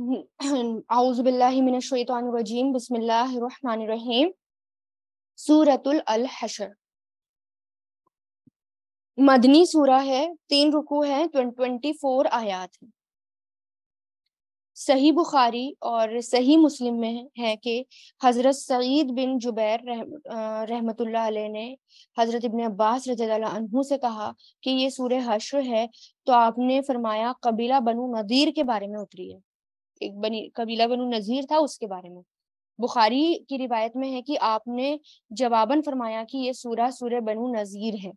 आउज़बिल्लिमिनश्शैतानिर्रजीम बिस्मिल्लाहिर्रहमानिर्रहीम सूरतुल हशर मदनी सूरा है तीन रुकू है ट्वेंटी फोर आयात है। सही बुखारी और सही मुस्लिम में है कि हज़रत सईद बिन जुबैर रह, रहमतुल्लाह अलैह ने हज़रत इब्ने अब्बास रज़ी से कहा कि ये सूरह हश्र है तो आपने फरमाया कबीला बनु नदीर के बारे में उतरी है। एक बनी, कबीला बनु नजीर था उसके बारे में। बुखारी की रिवायत में है कि आपने जवाबन फरमाया कि ये सूरा सूर्य बनु नजीर है।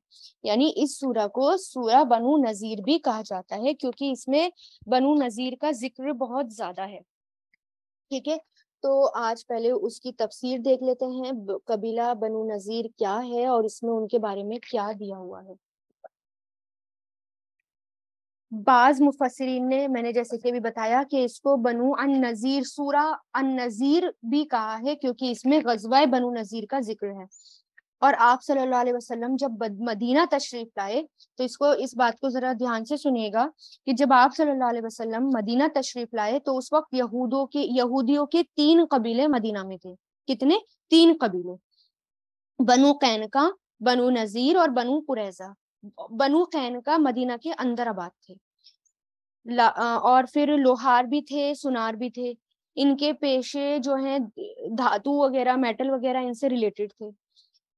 यानी इस सूरा को सूरा बनु नजीर भी कहा जाता है, क्योंकि इसमें बनु नजीर का ज़िक्र बहुत ज़्यादा है। ठीक है? तो आज पहले उसकी तफसीर देख लेते हैं कबीला बनु नजीर क्या है और इसमें उनके बारे में क्या दिया हुआ है। बाज मुफसरीन ने मैंने जैसे कि भी बताया कि इसको बनु अन नजीर सूरा अन नजीर भी कहा है क्योंकि इसमें गजवा बनु नजीर का ज़िक्र है। और आप सल्लल्लाहु अलैहि वसल्लम जब मदीना तशरीफ़ लाए तो इसको, इस बात को जरा ध्यान से सुनिएगा कि जब आप सल्लल्लाहु अलैहि वसल्लम मदीना तशरीफ़ लाए तो उस वक्त यहूदों के, यहूदियों के तीन कबीले मदीना में थे। कितने? तीन कबीले। बनु कैनका, बनु नजीर और बनु कुरैजा। बनु कैन का मदीना के अंदर आबाद थे। और फिर लोहार भी थे सुनार भी थे। इनके पेशे जो हैं धातु वगैरह मेटल वगैरह इनसे रिलेटेड थे।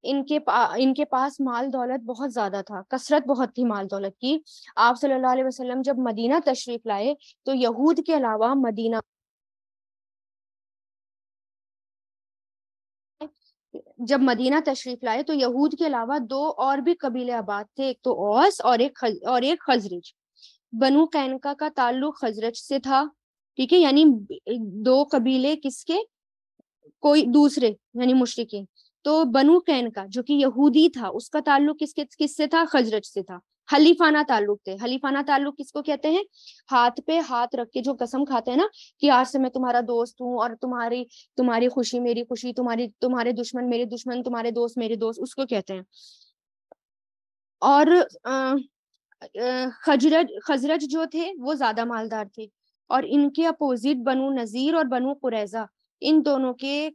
इनके पा, इनके पास माल दौलत बहुत ज़्यादा था कसरत बहुत थी माल दौलत की। आप सल्लल्लाहु अलैहि वसल्लम जब मदीना तशरीफ़ लाए तो यहूद के अलावा मदीना जब मदीना तशरीफ़ लाए तो यहूद के अलावा दो और भी कबीले आबाद थे एक तो औस और एक खज, और एक खजरज। बनु कैनका का ताल्लुक खजरज से था ठीक है? यानी दो कबीले किसके? कोई दूसरे यानी मुश्रिकी। तो बनु कैनका जो कि यहूदी था उसका ताल्लुक किसके किससे था? खजरज से था। हलीफाना ताल्लुक थे हलीफाना ताल्लुक किसको कहते हैं? हाथ पे हाथ रख के जो कसम खाते हैं ना, कि आज से मैं तुम्हारा दोस्त हूँ और तुम्हारी तुम्हारी खुशी मेरी खुशी, तुम्हारी, तुम्हारे दुश्मन मेरे दुश्मन, तुम्हारे दोस्त मेरे दोस्त, उसको कहते हैं। और खजरज खजरज जो थे, वो ज़्यादा मालदार थे। और इनके अपोजिट बनु नजीर और बनु कुरैजा। इन दोनों के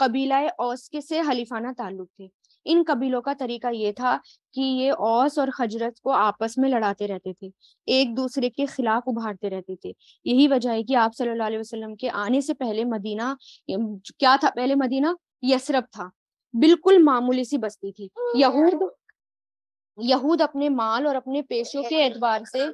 कबीला औस के से हलीफाना ताल्लुक थे। इन कबीलों का तरीका ये था कि ये औस और खजरत को आपस में लड़ाते रहते थे एक दूसरे के खिलाफ उभारते रहते थे। यही वजह है कि आप सल्लल्लाहु अलैहि वसल्लम के आने से पहले मदीना क्या था पहले मदीना? यसरब था। बिल्कुल मामूली सी बस्ती थी। यहूद यहूद अपने माल और अपने पेशों के एतबार से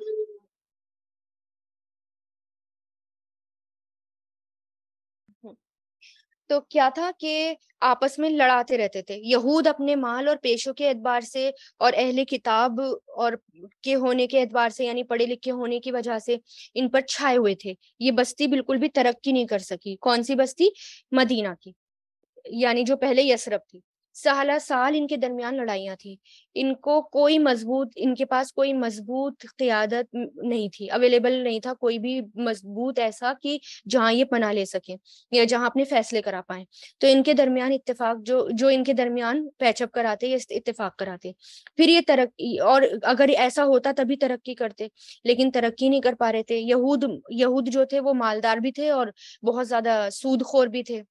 तो क्या था कि आपस में लड़ाते रहते थे। यहूद अपने माल और पेशों के एतबार से और अहले किताब और के होने के एतबार से, यानी पढ़े लिखे होने की वजह से इन पर छाए हुए थे। ये बस्ती बिल्कुल भी तरक्की नहीं कर सकी। कौन सी बस्ती? मदीना की, यानी जो पहले यसरब थी। साला साल इनके दरमियान लड़ाइयाँ थी। इनको कोई मज़बूत, इनके पास कोई मज़बूत क्यादत नहीं थी। अवेलेबल नहीं था कोई भी मज़बूत ऐसा कि जहाँ ये पना ले सके या जहाँ अपने फैसले करा पाए। तो इनके दरमियान इत्तेफाक, जो जो इनके दरमियान पैचअप कराते या इत्तेफाक कराते। फिर ये तरक्की, और अगर ऐसा होता तभी तरक्की करते, लेकिन तरक्की नहीं कर पा रहे थे। यहूद यहूद जो थे वो मालदार भी थे और बहुत ज़्यादा सूदखोर भी थे।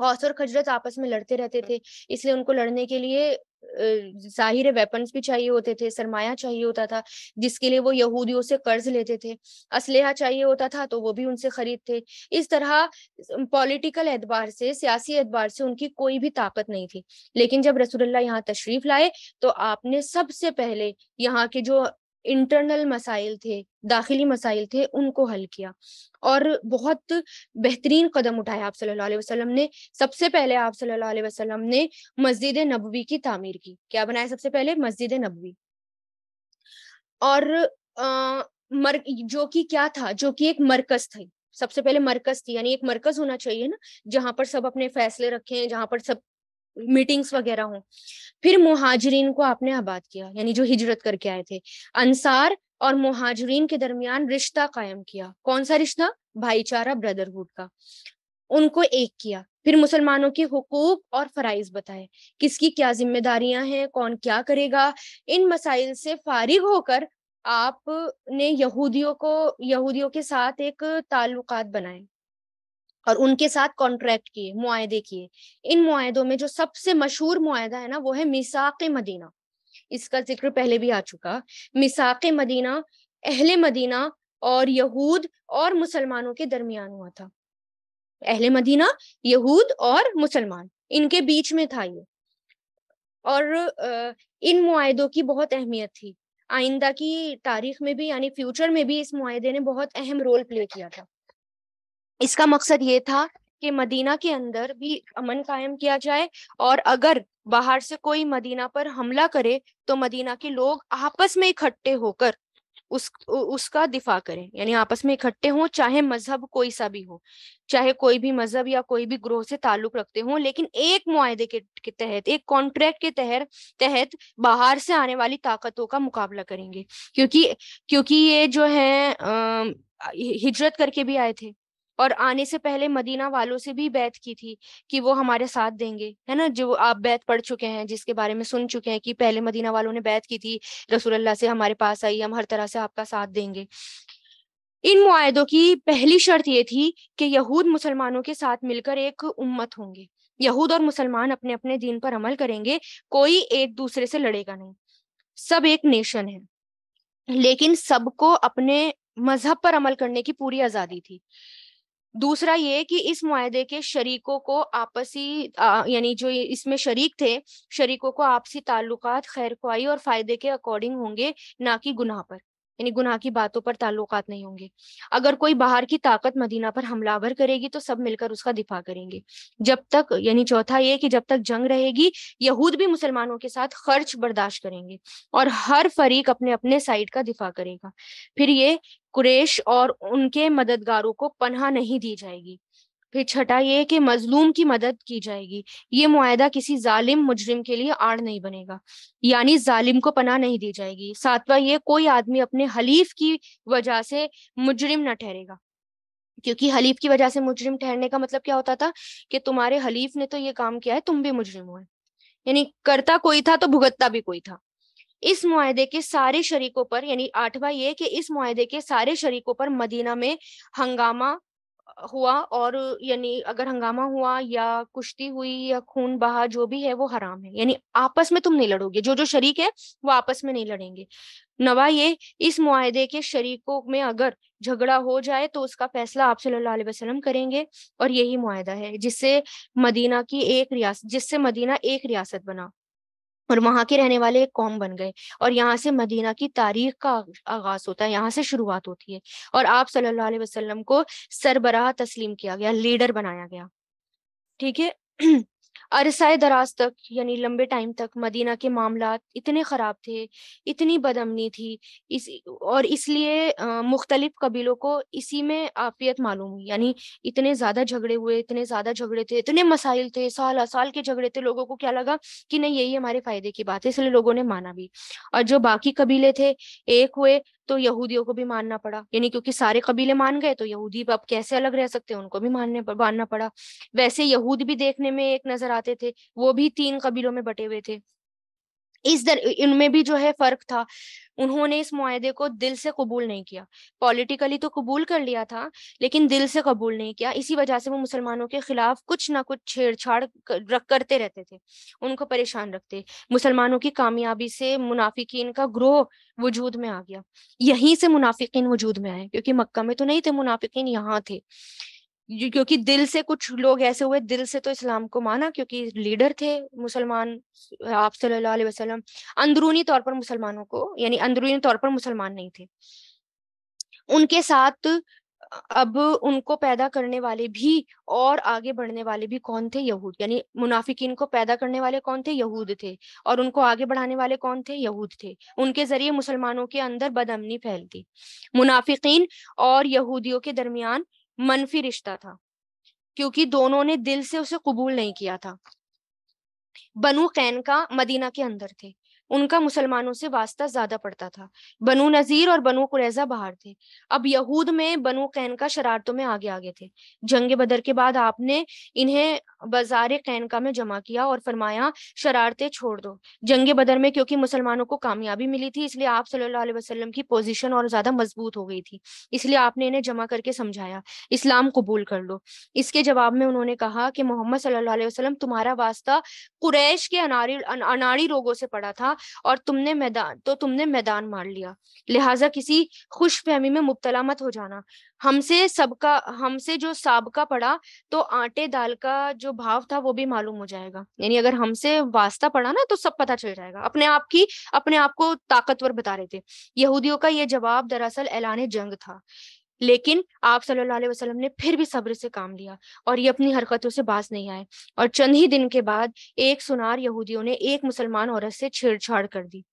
औस और खजरत आपस में लड़ते रहते थे, इसलिए उनको लड़ने के लिए ज़ाहिर वेपन्स भी चाहिए होते थे, सरमाया चाहिए होता था, जिसके लिए वो यहूदियों से कर्ज लेते थे। असलहा चाहिए होता था तो वो भी उनसे खरीदते इस तरह पॉलिटिकल एतबार से, सियासी एतबार से उनकी कोई भी ताकत नहीं थी। लेकिन जब रसूलुल्लाह यहाँ तशरीफ़ लाए तो आपने सबसे पहले यहाँ के जो इंटरनल मसाइल थे दाखिली मसाइल थे उनको हल किया। और बहुत बेहतरीन कदम उठाया आप सल्लल्लाहु अलैहि वसल्लम ने। सबसे पहले आप सल्लल्लाहु अलैहि वसल्लम ने मस्जिद नबवी की तामीर की। क्या बनाया सबसे पहले? मस्जिद नबवी। और आ, मर जो कि क्या था? जो कि एक मरकज थी। सबसे पहले मरकज थी यानी एक मरकज होना चाहिए ना जहाँ पर सब अपने फैसले रखें जहाँ पर सब मीटिंग्स वगैरह हों। फिर मुहाजरीन को आपने आबाद किया, यानी जो हिजरत करके आए थे। अंसार और मुहाजरीन के दरमियान रिश्ता कायम किया। कौन सा रिश्ता? भाईचारा, ब्रदरहुड का। उनको एक किया। फिर मुसलमानों के हुकूक और फराइज बताए। किसकी क्या जिम्मेदारियाँ हैं? कौन क्या करेगा? इन मसाइल से फारिग होकर आपने यहूदियों को, यहूदियों के साथ एक ताल्लुकात बनाए। और उनके साथ कॉन्ट्रैक्ट किए मुआदे किए। इन मुआदों में जो सबसे मशहूर मुआदा है ना, वो है मिसाक मदीना। इसका ज़िक्र पहले भी आ चुका। मिसाक मदीना, अहले मदीना और यहूद और मुसलमानों के दरमियान हुआ था। अहले मदीना, यहूद और मुसलमान, इनके बीच में था ये। और इन मुआदों की बहुत अहमियत थी। आइंदा की तारीख में भी, यानी फ्यूचर में भी इस मुआदे ने बहुत अहम रोल प्ले किया था। इसका मकसद ये था कि मदीना के अंदर भी अमन कायम किया जाए और अगर बाहर से कोई मदीना पर हमला करे तो मदीना के लोग आपस में इकट्ठे होकर उस उसका दिफा करें। यानी आपस में इकट्ठे हों चाहे मज़हब कोई सा भी हो चाहे कोई भी मज़हब या कोई भी ग्रोह से ताल्लुक रखते हों लेकिन एक मुआदे के, के तहत एक कॉन्ट्रैक्ट के तहत तहत बाहर से आने वाली ताकतों का मुकाबला करेंगे। क्योंकि क्योंकि ये जो है हिजरत करके भी आए थे। और आने से पहले मदीना वालों से भी बैत की थी कि वो हमारे साथ देंगे, है ना? जो आप बैत पढ़ चुके हैं, जिसके बारे में सुन चुके हैं कि पहले मदीना वालों ने बैत की थी, रसूलुल्लाह से हमारे पास आई, हम हर तरह से आपका साथ देंगे। इन मुआदों की पहली शर्त ये थी कि यहूद मुसलमानों के साथ मिलकर एक उम्मत होंगे। यहूद और मुसलमान अपने अपने दीन पर अमल करेंगे, कोई एक दूसरे से लड़ेगा नहीं। सब एक नेशन है। लेकिन सबको अपने मज़हब पर अमल करने की पूरी आज़ादी थी। दूसरा ये कि इस मुआदे के शरीकों को आपसी यानी जो इसमें शरीक थे, शरीकों को आपसी ताल्लुकात, खैर ख्वाही और फ़ायदे के अकॉर्डिंग होंगे, ना कि गुनाह पर। यानी गुनाह की बातों पर ताल्लुकात नहीं होंगे। अगर कोई बाहर की ताकत मदीना पर हमलावर करेगी तो सब मिलकर उसका दिफा करेंगे। जब तक, यानी चौथा ये कि जब तक जंग रहेगी, यहूद भी मुसलमानों के साथ खर्च बर्दाश्त करेंगे और हर फरीक अपने अपने साइड का दिफा करेगा। फिर ये कुरेश और उनके मददगारों को पनाह नहीं दी जाएगी। फिर छठा ये कि मजलूम की मदद की जाएगी। ये मुआदा किसी जालिम, मुजरिम के लिए आड़ नहीं बनेगा, यानी जालिम को पनाह नहीं दी जाएगी। सातवां ये, कोई आदमी अपने हलीफ की वजह से मुजरिम न ठहरेगा, क्योंकि हलीफ की वजह से मुजरिम ठहरने का मतलब क्या होता था कि तुम्हारे हलीफ ने तो ये काम किया है, तुम भी मुजरिम हो। यानी करता कोई था तो भुगतता भी कोई था। इस मुआदे के सारे शरीकों पर, यानी आठवां ये कि इस मुआदे के सारे शरीकों पर मदीना में हंगामा हुआ और यानी अगर हंगामा हुआ या कुश्ती हुई या खून बहा जो भी है वो हराम है। यानी आपस में तुम नहीं लड़ोगे, जो जो शरीक है वो आपस में नहीं लड़ेंगे। नवा ये, इस मुआदे के शरीकों में अगर झगड़ा हो जाए तो उसका फैसला आप सल्लल्लाहु अलैहि वसल्लम करेंगे और यही मुआदा है, जिससे मदीना की एक रियासत जिससे मदीना एक रियासत बना। और वहाँ के रहने वाले एक कौम बन गए। और यहाँ से मदीना की तारीख का आगाज़ होता है, यहाँ से शुरुआत होती है। और आप सल्लल्लाहु अलैहि वसल्लम को सरबराह तस्लीम किया गया, लीडर बनाया गया। ठीक है? अरसाए दराज तक, यानी लंबे टाइम तक मदीना के मामला इतने ख़राब थे, इतनी बदमनी थी, इस, और इसलिए मुख्तलिफ़ कबीलों को इसी में आफियत मालूम हुई। यानी इतने ज़्यादा झगड़े हुए, इतने ज़्यादा झगड़े थे, इतने मसाइल थे, साल साल के झगड़े थे, लोगों को क्या लगा कि नहीं, यही हमारे फ़ायदे की बात है, इसलिए लोगों ने माना भी। और जो बाकी कबीले थे, एक हुए तो यहूदियों को भी मानना पड़ा। यानी क्योंकि सारे कबीले मान गए तो यहूदी अब कैसे अलग रह सकते उनको भी मानने मानना पड़ा। वैसे यहूद भी देखने में एक नज़र आते थे, वो भी तीन कबीलों में बटे हुए थे। इस दर इनमें भी जो है फ़र्क था। उन्होंने इस मुआदे को दिल से कबूल नहीं किया। पॉलिटिकली तो कबूल कर लिया था लेकिन दिल से कबूल नहीं किया। इसी वजह से वो मुसलमानों के खिलाफ कुछ ना कुछ छेड़छाड़ कर, करते रहते थे। उनको परेशान रखते। मुसलमानों की कामयाबी से मुनाफिकीन का ग्रोह वजूद में आ गया। यहीं से मुनाफिकीन वजूद में आए क्योंकि मक्का में तो नहीं थे मुनाफिकीन यहाँ थे। क्योंकि दिल से कुछ लोग ऐसे हुए, दिल से तो इस्लाम को माना, क्योंकि लीडर थे मुसलमान, आप सल्लल्लाहु अलैहि वसल्लम, अंदरूनी तौर पर मुसलमानों को, यानी अंदरूनी तौर पर मुसलमान नहीं थे। उनके साथ अब उनको पैदा करने वाले भी और आगे बढ़ने वाले भी कौन थे? यहूद, यानी मुनाफिकीन को पैदा करने वाले कौन थे? यहूद थे, और उनको आगे बढ़ाने वाले कौन थे? यहूद थे। उनके ज़रिए मुसलमानों के अंदर बदअमनी फैलती मुनाफिकीन और यहूदियों के दरमियान मनफी रिश्ता था, क्योंकि दोनों ने दिल से उसे कबूल नहीं किया था। बनू कैन का मदीना के अंदर थे। उनका मुसलमानों से वास्ता ज़्यादा पड़ता था। बनु नजीर और बनु कुरैजा बाहर थे। अब यहूद में बनु कैनका शरारतों में आगे आगे थे। जंग बदर के बाद आपने इन्हें बाज़ार कैनका में जमा किया और फरमाया, शरारतें छोड़ दो। जंग बदर में क्योंकि मुसलमानों को कामयाबी मिली थी, इसलिए आप सल्लल्लाहु अलैहि वसल्लम की पोजीशन और ज़्यादा मज़बूत हो गई थी। इसलिए आपने इन्हें जमा करके समझाया, इस्लाम कबूल कर लो। इसके जवाब में उन्होंने कहा कि मोहम्मद सल्लल्लाहु अलैहि वसल्लम तुम्हारा वास्ता कुरैश के अनाड़ी अनाड़ी रोगों से पड़ा था और तुमने मैदान तो तुमने मैदान मार लिया। लिहाजा किसी खुश फहमी में मुबतला मत हो जाना। हमसे सबका, हमसे जो सबका पड़ा तो आटे दाल का जो भाव था, वो भी मालूम हो जाएगा। यानी अगर हमसे वास्ता पड़ा ना तो सब पता चल जाएगा। अपने आप की, अपने आप को ताकतवर बता रहे थे। यहूदियों का ये जवाब दरअसल ऐलान जंग था। लेकिन आप सल्लल्लाहु अलैहि वसल्लम ने फिर भी सब्र से काम लिया और ये अपनी हरकतों से बाज नहीं आए। और चंद ही दिन के बाद एक सुनार यहूदियों ने एक मुसलमान औरत से छेड़छाड़ कर दी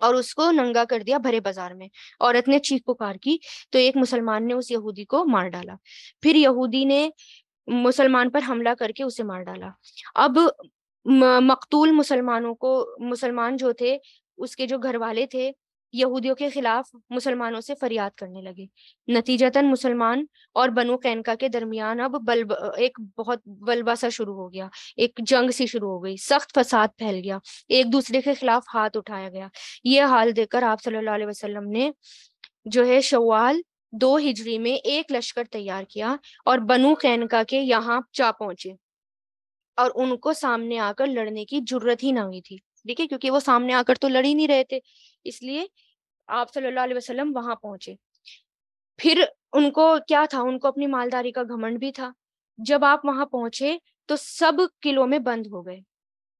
और उसको नंगा कर दिया भरे बाज़ार में। औरत ने चीख पुकार की तो एक मुसलमान ने उस यहूदी को मार डाला। फिर यहूदी ने मुसलमान पर हमला करके उसे मार डाला। अब मकतूल मुसलमानों को, मुसलमान जो थे, उसके जो घर वाले थे यहूदियों के खिलाफ मुसलमानों से फरियाद करने लगे। नतीजतन मुसलमान और बनु कैनका के दरमियान अब बल एक बहुत बलबा सा शुरू हो गया, एक जंग सी शुरू हो गई, सख्त फसाद फैल गया, एक दूसरे के खिलाफ हाथ उठाया गया। ये हाल देखकर आप सल्लल्लाहु अलैहि वसल्लम ने जो है शवाल दो हिजरी में एक लश्कर तैयार किया और बनु कैनका के यहाँ जा पहुँचे और उनको सामने आकर लड़ने की ज़रूरत ही ना हुई थी। ठीक है क्योंकि वो सामने आकर तो लड़ ही नहीं रहे थे, इसलिए आप सल्लल्लाहु अलैहि वसल्लम वहाँ पहुँचे। फिर उनको क्या था? उनको अपनी मालदारी का घमंड भी था। जब आप वहाँ पहुँचे तो सब किलों में बंद हो गए।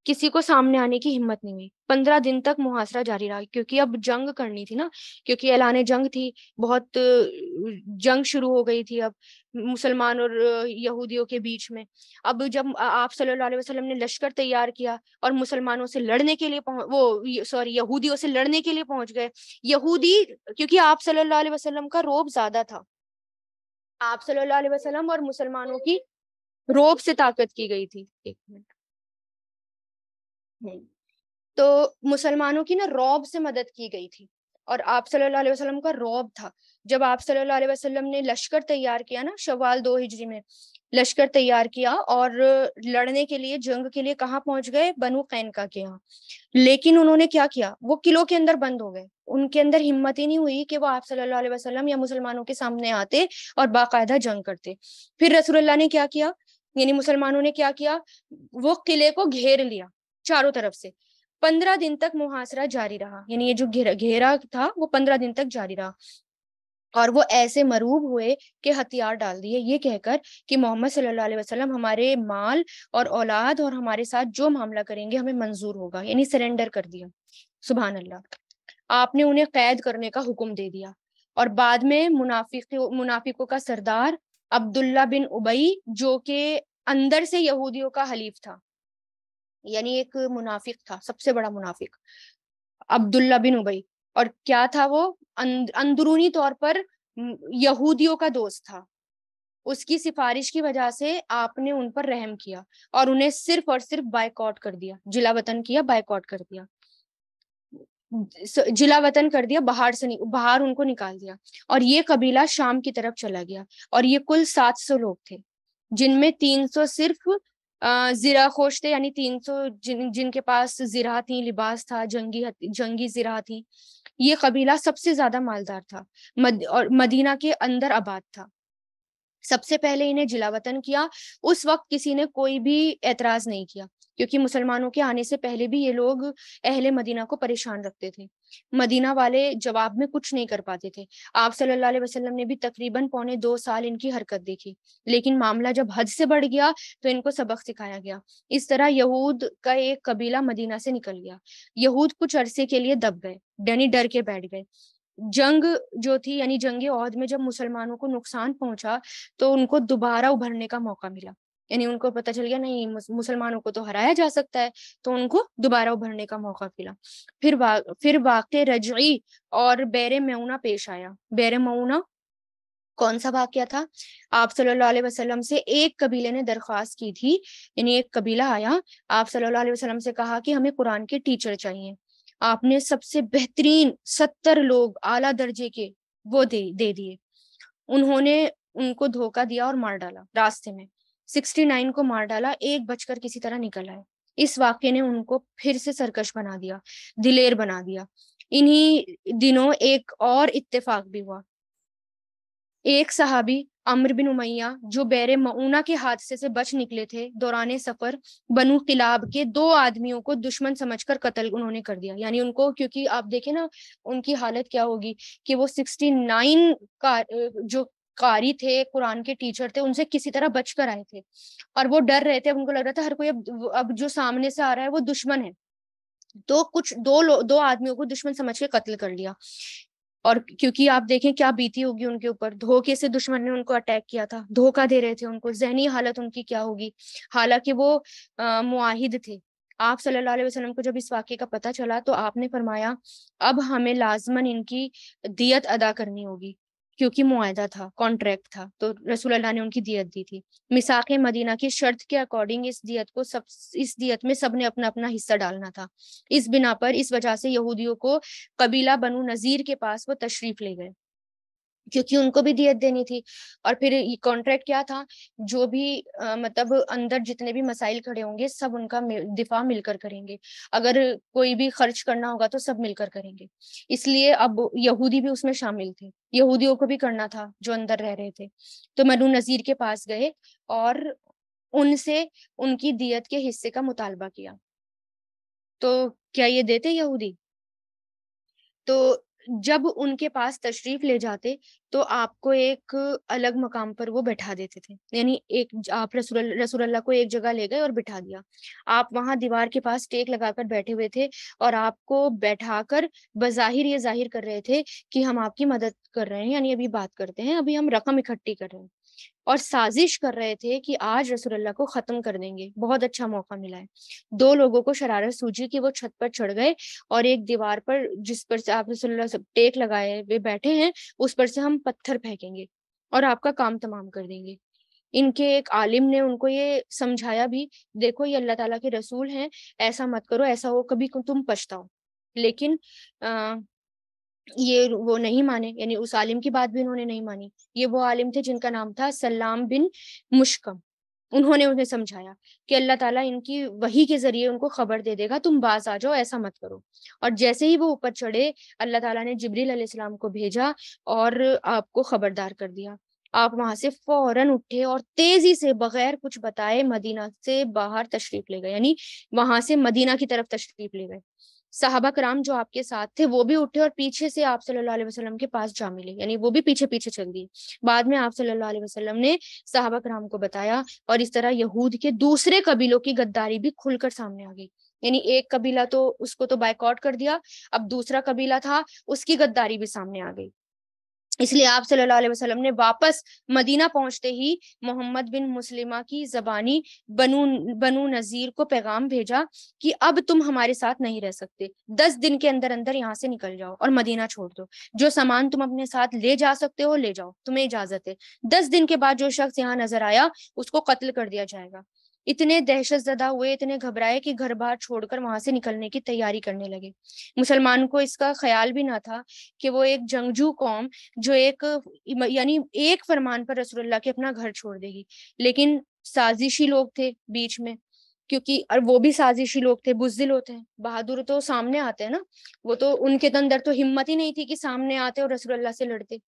किसी को सामने आने की हिम्मत नहीं हुई। पंद्रह दिन तक मुहासरा जारी रहा, क्योंकि अब जंग करनी थी ना, क्योंकि ऐलान जंग थी, बहुत जंग शुरू हो गई थी अब, मुसलमान और यहूदियों के बीच में। अब जब आप सल्लल्लाहु अलैहि वसल्लम ने लश्कर तैयार किया और मुसलमानों से लड़ने के लिए वो सॉरी, यहूदियों से लड़ने के लिए पहुँच गए, यहूदी, क्योंकि आप सल्लल्लाहु अलैहि वसल्लम का रोब ज़्यादा था। आप सल्लल्लाहु अलैहि वसल्लम और मुसलमानों की रोब से ताकत की गई थी, एक मिनट। तो मुसलमानों की ना रौब से मदद की गई थी और आप सल्लल्लाहु अलैहि वसल्लम का रौब था। जब आप सल्लल्लाहु अलैहि वसल्लम ने लश्कर तैयार किया ना शवाल दो हिजरी में, लश्कर तैयार किया और लड़ने के लिए, जंग के लिए कहाँ पहुँच गए? बनु कैनका के यहाँ। लेकिन उन्होंने क्या किया? वो किलो के अंदर बंद हो गए। उनके अंदर हिम्मत ही नहीं हुई कि वो आप सल्लल्लाहु अलैहि वसल्लम या मुसलमानों के सामने आते और बाकायदा जंग करते। फिर रसूलुल्लाह ने क्या किया? यानी मुसलमानों ने क्या किया? वो किले को घेर लिया। चारों तरफ़ से। पंद्रह दिन तक मुहासरा जारी रहा। यानी ये जो घेरा घेरा था, वो पंद्रह दिन तक जारी रहा। और वो ऐसे मरूब हुए कि हथियार डाल दिए। ये कहकर कि मोहम्मद सल्लल्लाहु अलैहि वसल्लम हमारे माल और औलाद और हमारे साथ जो मामला करेंगे, हमें मंजूर होगा। यानी सरेंडर कर दिया। सुबह अल्लाह आपने उन्हें कैद करने का हुक्म दे दिया। और बाद में मुनाफिक, मुनाफिकों का सरदार अब्दुल्ला बिन उबई, जो के अंदर से यहूदियों का हलीफ था यानी एक मुनाफिक था, सबसे बड़ा मुनाफिक। अब्दुल्ला बिन उबई। और क्या था वो? अंदरूनी तौर पर यहूदियों का दोस्त था। उसकी सिफारिश की वजह से आपने उन पर रहम किया और उन्हें सिर्फ़ और सिर्फ़ बाइकआउट कर दिया। जिला वतन किया बाइकआउट कर दिया। जिला वतन कर दिया, बाहर से बाहर उनको निकाल दिया। और ये कबीला शाम की तरफ़ चला गया। और ये कुल सात सौ लोग थे, जिनमें तीन सौ सिर्फ़ जिरा खोश थे यानी तीन सौ जिन जिनके पास जिरा थी लिबास था जंगी जंगी जिरा थी ये कबीला सबसे ज़्यादा मालदार था मद, और मदीना के अंदर आबाद था। सबसे पहले इन्हें जिला वतन किया उस वक्त किसी ने कोई भी एतराज़ नहीं किया क्योंकि मुसलमानों के आने से पहले भी ये लोग अहले मदीना को परेशान रखते थे। मदीना वाले जवाब में कुछ नहीं कर पाते थे। आप सल्लल्लाहु अलैहि वसल्लम ने भी तकरीबन पौने दो साल इनकी हरकत देखी, लेकिन मामला जब हद से बढ़ गया तो इनको सबक सिखाया गया। इस तरह यहूद का एक कबीला मदीना से निकल गया। यहूद कुछ अरसे के लिए दब गए डनी डर के बैठ गए। जंग जो थी, यानी जंग में जब मुसलमानों को नुकसान पहुँचा तो उनको दोबारा उभरने का मौका मिला। यानी उनको पता चल गया नहीं मुसलमानों को तो हराया जा सकता है। तो उनको दोबारा उभरने का मौका मिला। फिर वा, फिर वाक़ रजई और बैर मऊना पेश आया। बैर मऊना कौन सा वाक्य था? आप सल्लल्लाहु अलैहि वसल्लम से एक कबीले ने दरख्वास्त की थी। यानी एक कबीला आया आप सल्लल्लाहु अलैहि वसल्लम से कहा कि हमें कुरान के टीचर चाहिए। आपने सबसे बेहतरीन सत्तर लोग आला दर्जे के वो दे दे दिए। उन्होंने उनको धोखा दिया और मार डाला रास्ते में। सिक्सटी नाइन को मार डाला, एक बचकर किसी तरह निकल आए। इस वाक्य ने उनको फिर से सरकश बना दिया, दिलेर बना दिया। इन्हीं दिनों एक और इत्तेफाक भी हुआ। एक सहाबी, अमर बिन उमैया, जो बैरे मऊना के हादसे से बच निकले थे, दौरान सफ़र, बनु किलाब के दो आदमियों को दुश्मन समझकर कत्ल उन्होंने कर दिया। यानी उनको, क्योंकि आप देखें ना, उनकी हालत क्या होगी कि वो सिक्सटी नाइन का जो कारी थे, कुरान के टीचर थे, उनसे किसी तरह बच कर आए थे। और वो डर रहे थे उनको लग रहा था हर कोई अब अब जो सामने से आ रहा है वो दुश्मन है। तो कुछ, दो दो आदमियों को दुश्मन समझ के कत्ल कर लिया। और क्योंकि आप देखें क्या बीती होगी उनके ऊपर। धोखे से दुश्मन ने उनको अटैक किया था। धोखा दे रहे थे उनको। जहनी हालत उनकी क्या होगी? हालाँकि वो मुआहिद थे। आप सल्लल्लाहु अलैहि वसल्लम को जब इस वाक्य का पता चला तो आपने फरमाया, अब हमें लाजमन इनकी दियत अदा करनी होगी। क्योंकि मुआदा था कॉन्ट्रैक्ट था तो रसूल अल्लाह ने उनकी दियत दी थी। मिसाक मदीना की शर्त के अकॉर्डिंग इस दियत को सब, इस दियत में सबने अपना अपना हिस्सा डालना था। इस बिना पर इस वजह से यहूदियों को कबीला बनु नजीर के पास वो तशरीफ़ ले गए। क्योंकि उनको भी दियत देनी थी। और फिर ये कॉन्ट्रैक्ट क्या था? जो भी आ, मतलब अंदर जितने भी मसाइल खड़े होंगे सब उनका दिफा मिलकर करेंगे। अगर कोई भी खर्च करना होगा तो सब मिलकर करेंगे। इसलिए अब यहूदी भी उसमें शामिल थे। यहूदियों को भी करना था जो अंदर रह रहे थे। तो मनु नजीर के पास गए और उनसे उनकी दियत के हिस्से का मुतालबा किया। तो क्या ये देते यहूदी? तो जब उनके पास तशरीफ़ ले जाते तो आपको एक अलग मकाम पर वो बैठा देते थे। यानी एक आप रसूल रसूलुल्लाह को एक जगह ले गए और बिठा दिया। आप वहाँ दीवार के पास टेक लगाकर बैठे हुए थे और आपको बैठा कर बजाहिर ये ज़ाहिर कर रहे थे कि हम आपकी मदद कर रहे हैं, यानी अभी बात करते हैं, अभी हम रकम इकट्ठी कर रहे हैं। और साजिश कर रहे थे कि आज रसूलुल्लाह को खत्म कर देंगे। बहुत अच्छा मौका मिला है। दो लोगों को शरारत सूझी कि वो छत पर चढ़ गए और एक दीवार पर जिस पर से आप रसूलुल्लाह सब टेक लगाए वे बैठे हैं उस पर से हम पत्थर फेंकेंगे और आपका काम तमाम कर देंगे। इनके एक आलिम ने उनको ये समझाया भी देखो ये अल्लाह ताला के रसूल हैं ऐसा मत करो ऐसा हो कभी तुम पछताओ। लेकिन आ, ये वो नहीं माने, यानी उस आलिम की बात भी उन्होंने नहीं मानी। ये वो आलिम थे जिनका नाम था सलाम बिन मुश्कम। उन्होंने उन्हें समझाया कि अल्लाह ताला इनकी वही के ज़रिए उनको खबर दे देगा, तुम बाज आ जाओ, ऐसा मत करो। और जैसे ही वो ऊपर चढ़े, अल्लाह ताला ने जिब्रील अलैहिस्सलाम को भेजा और आपको खबरदार कर दिया। आप वहाँ से फ़ौरन उठे और तेज़ी से बगैर कुछ बताए मदीना से बाहर तशरीफ़ ले गए, यानी वहाँ से मदीना की तरफ़ तशरीफ़ ले गए। साहबा कराम जो आपके साथ थे, वो भी उठे और पीछे से आप सल्लल्लाहु अलैहि वसल्लम के पास जा मिले। यानी वो भी पीछे पीछे चल दिए। बाद में आप सल्लल्लाहु अलैहि वसल्लम ने साहबा कराम को बताया और इस तरह यहूद के दूसरे कबीलों की गद्दारी भी खुलकर सामने आ गई। यानी एक कबीला तो उसको तो बाइकआउट कर दिया, अब दूसरा कबीला था, उसकी गद्दारी भी सामने आ गई। इसलिए आप सल्लल्लाहु अलैहि वसल्लम ने वापस मदीना पहुँचते ही मोहम्मद बिन मुस्लिमा की जबानी बनु बनु नजीर को पैगाम भेजा कि अब तुम हमारे साथ नहीं रह सकते। दस दिन के अंदर अंदर यहाँ से निकल जाओ और मदीना छोड़ दो। जो सामान तुम अपने साथ ले जा सकते हो, ले जाओ। तुम्हें इजाज़त है। दस दिन के बाद जो शख्स यहाँ नज़र आया, उसको कत्ल कर दिया जाएगा। इतने दहशत जदा हुए, इतने घबराए कि घर बार छोड़कर वहाँ से निकलने की तैयारी करने लगे। मुसलमान को इसका ख्याल भी ना था कि वो एक जंगजू कौम, जो एक यानी एक फरमान पर रसुल्लाह के अपना घर छोड़ देगी। लेकिन साजिशी लोग थे बीच में, क्योंकि और वो भी साजिशी लोग थे, बुजदिल होते हैं। बहादुर तो सामने आते हैं ना, वो तो उनके अंदर तो हिम्मत ही नहीं थी कि सामने आते और रसुल्लाह से लड़ते।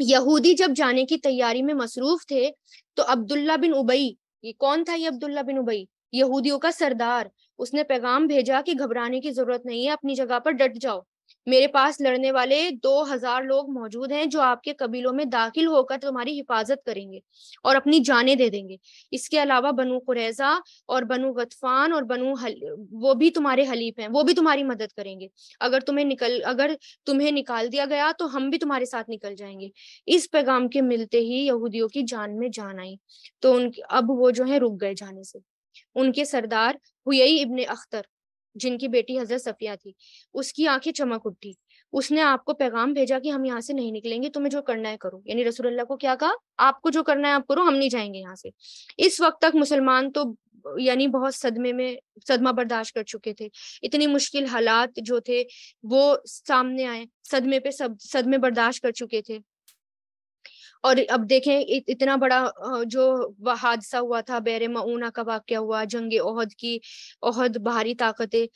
यहूदी जब जाने की तैयारी में मसरूफ थे तो अब्दुल्ला बिन उबई ये कौन था ये अब्दुल्ला बिन उबई? यहूदियों का सरदार। उसने पैगाम भेजा कि घबराने की ज़रूरत नहीं है, अपनी जगह पर डट जाओ। मेरे पास लड़ने वाले दो हज़ार लोग मौजूद हैं जो आपके कबीलों में दाखिल होकर तुम्हारी हिफाजत करेंगे और अपनी जाने दे देंगे। इसके अलावा बनु कुरैजा और बनु गतफान और बनु हल, वो भी तुम्हारे हलीफ हैं वो भी तुम्हारी मदद करेंगे। अगर तुम्हें निकल अगर तुम्हें निकाल दिया गया तो हम भी तुम्हारे साथ निकल जाएँगे। इस पैगाम के मिलते ही यहूदियों की जान में जान आई। तो उन अब वो जो है रुक गए जाने से। उनके सरदार हुई इब्ने अख्तर। जिनकी बेटी हज़रत सफिया थी, उसकी आँखें चमक उठी। उसने आपको पैगाम भेजा कि हम यहाँ से नहीं निकलेंगे, तुम्हें जो करना है करो। यानी रसूलुल्लाह को क्या कहा? आपको जो करना है आप करो, हम नहीं जाएँगे यहाँ से। इस वक्त तक मुसलमान तो यानी बहुत सदमे में सदमा बर्दाश्त कर चुके थे। इतनी मुश्किल हालात जो थे, वो सामने आए, सदमे पे सब, सदमे बर्दाश्त कर चुके थे। और अब देखें इतना बड़ा जो हादसा हुआ था, बैर मऊना का वाक्य हुआ, जंग ओहद की, ओहद भारी ताकतें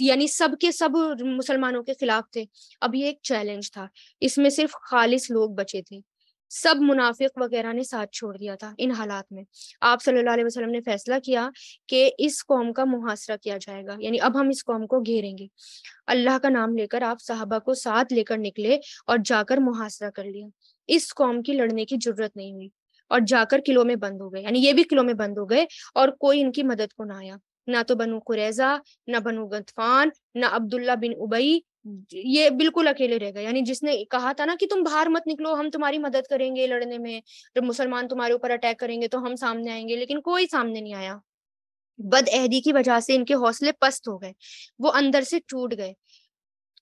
यानी सब के सब मुसलमानों के खिलाफ थे। अब ये एक चैलेंज था। इसमें सिर्फ़ खालिस लोग बचे थे। सब मुनाफिक वगैरह ने साथ छोड़ दिया था इन हालात में। आप सल्लल्लाहु अलैहि वसल्लम ने फैसला किया कि इस कौम का मुहासरा किया जाएगा, यानी अब हम इस कौम को घेरेंगे। अल्लाह का नाम लेकर आप साहबा को साथ लेकर निकले और जाकर मुहासरा कर लिया। इस कौम की लड़ने की ज़रूरत नहीं हुई और जाकर किलो में बंद हो गए, यानी ये भी किलो में बंद हो गए और कोई इनकी मदद को ना आया। ना तो बनु कुरैजा, ना बनु गतफान, ना अब्दुल्ला बिन उबई ये बिल्कुल अकेले रह गए। यानी जिसने कहा था ना कि तुम बाहर मत निकलो, हम तुम्हारी मदद करेंगे लड़ने में। जब मुसलमान तुम्हारे ऊपर अटैक करेंगे तो हम सामने आएँगे, लेकिन कोई सामने नहीं आया। बदअहदी की वजह से इनके हौसले पस्त हो गए। वो अंदर से टूट गए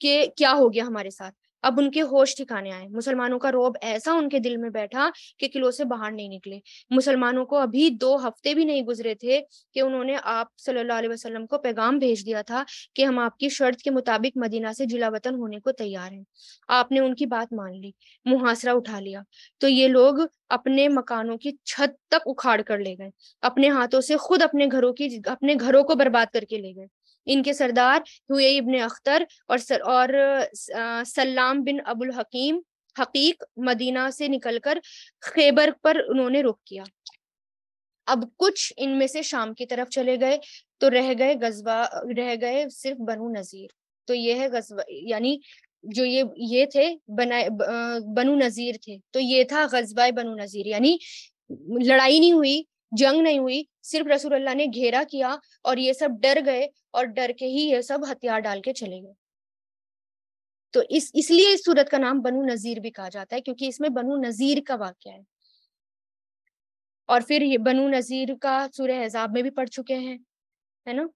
कि क्या हो गया हमारे साथ। अब उनके होश ठिकाने आए। मुसलमानों का रोब ऐसा उनके दिल में बैठा कि किलो से बाहर नहीं निकले। मुसलमानों को अभी दो हफ़्ते भी नहीं गुजरे थे कि उन्होंने आप सल्लल्लाहु अलैहि वसल्लम को पैगाम भेज दिया था कि हम आपकी शर्त के मुताबिक मदीना से जिला वतन होने को तैयार हैं। आपने उनकी बात मान ली, मुहासरा उठा लिया। तो ये लोग अपने मकानों की छत तक उखाड़ कर ले गए। अपने हाथों से खुद अपने घरों की, अपने घरों को बर्बाद करके ले गए। इनके सरदार हुए इबन अख्तर और सर, और सलाम बिन अबुल हकीम हकीक मदीना से निकलकर खैबर पर उन्होंने रुख किया। अब कुछ इनमें से शाम की तरफ़ चले गए तो रह गए गजबा रह गए सिर्फ़ बनु नजीर। तो ये है गजबा यानी जो ये ये थे बनाए बनु नजीर थे। तो ये था गजबा बनु नजीर यानी लड़ाई नहीं हुई जंग नहीं हुई, सिर्फ़ रसूल अल्लाह ने घेरा किया और ये सब डर गए और डर के ही ये सब हथियार डाल के चले गए। तो इस, इसलिए इस सूरत का नाम बनु नजीर भी कहा जाता है, क्योंकि इसमें बनु नजीर का वाक्य है। और फिर ये बनु नजीर का सूर्य एजाब में भी पढ़ चुके हैं, है ना?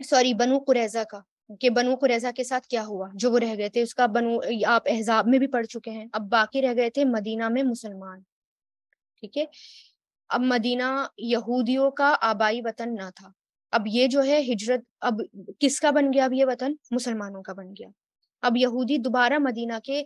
सॉरी, बनु कुरैजा का, कि बनु कुरैजा के साथ क्या हुआ? जो वो रह गए थे, उसका बनु, आप एहजाब में भी पढ़ चुके हैं। अब बाकी रह गए थे मदीना में मुसलमान, ठीक है? अब मदीना यहूदियों का आबाई वतन ना था। अब ये जो है हिजरत, अब किसका बन गया अब ये वतन? मुसलमानों का बन गया। अब यहूदी दोबारा मदीना के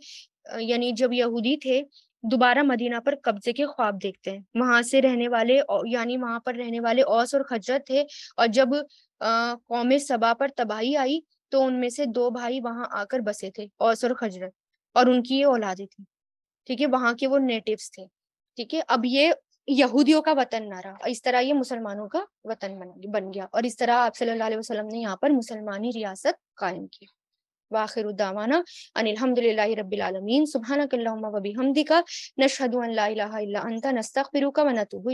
यानी जब यहूदी थे, दोबारा मदीना पर कब्जे के ख्वाब देखते हैं। वहाँ से रहने वाले यानी वहाँ पर रहने वाले औस और खजरत थे और जब कौम सबा पर तबाही आई तो उनमें से दो भाई वहाँ आकर बसे थे, औस और खजरत और उनकी ये औलादे थी। ठीक है, वहाँ के वो नेटिव्स थे। ठीक है, अब ये यहूदियों का वतन ना रहा। इस तरह ये मुसलमानों का वतन बन, बन गया। और इस तरह आप सल्लल्लाहु अलैहि वसल्लम ने यहाँ पर मुसलमानी रियासत कायम की। वाखिर दावाना अनिलहमदिल्ला रबीआलमीन आलमीन। सुब्हानकल्लाहुम्मा हमदी का नशहदु अन ला इलाहा इल्ला अंता नस्तगफिरुका व नतूबु